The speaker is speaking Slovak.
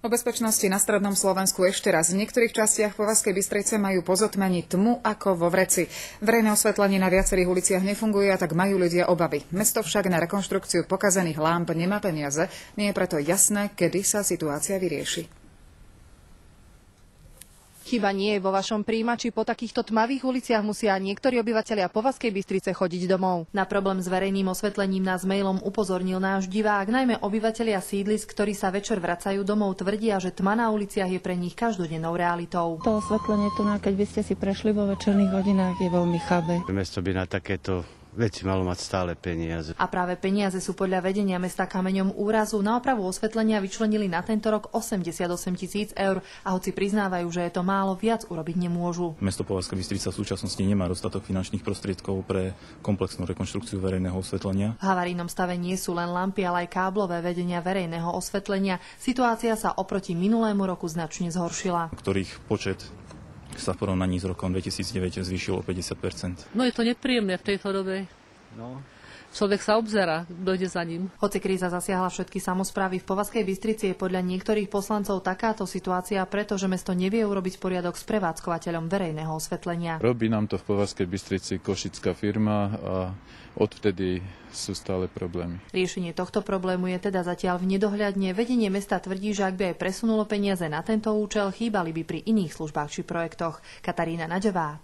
O bezpečnosti na strednom Slovensku ešte raz. V niektorých častiach Povazkej Bystrice majú pozotmení tmu ako vo vreci. Verejné osvetlenie na viacerých uliciach nefunguje a tak majú ľudia obavy. Mesto však na rekonštrukciu pokazených lámp nemá peniaze. Nie je preto jasné, kedy sa situácia vyrieši. Chyba nie je vo vašom príjimači. Po takýchto tmavých uliciach musia niektorí obyvateľia Povazkej Bystrice chodiť domov. Na problém s verejným osvetlením nás mailom upozornil náš divák. Najmä obyvateľia sídlis, ktorí sa večer vracajú domov, tvrdia, že tma na uliciach je pre nich každodennou realitou. To osvetlenie tu, keď by ste si prešli vo večerných hodinách, je veľmi chabé. Mesto by na takéto veci malo mať stále peniaze. A práve peniaze sú podľa vedenia mesta kameňom úrazu. Na opravu osvetlenia vyčlenili na tento rok 88 tisíc eur a hoci priznávajú, že je to málo, viac urobiť nemôžu. Mesto Povazka Bystrica v súčasnosti nemá dostatok finančných prostriedkov pre komplexnú rekonštrukciu verejného osvetlenia. V havarijnom stave nie sú len lampy, ale aj káblové vedenia verejného osvetlenia. Situácia sa oproti minulému roku značne zhoršila. ktorých počet sa v porovnaní s rokom 2009 zvýšil o 50% No je to nepríjemné v tejto dobe. No. Človek sa obzera, dojde za ním. Hoci kríza zasiahla všetky samozprávy, v Povaskej Bystrici je podľa niektorých poslancov takáto situácia, pretože mesto nevie urobiť poriadok s prevádzkovateľom verejného osvetlenia. Robí nám to v Povazkej Bystrici košická firma a odvtedy sú stále problémy. Riešenie tohto problému je teda zatiaľ v nedohľadne. Vedenie mesta tvrdí, že ak by aj presunulo peniaze na tento účel, chýbali by pri iných službách či projektoch. Katarína Naďová,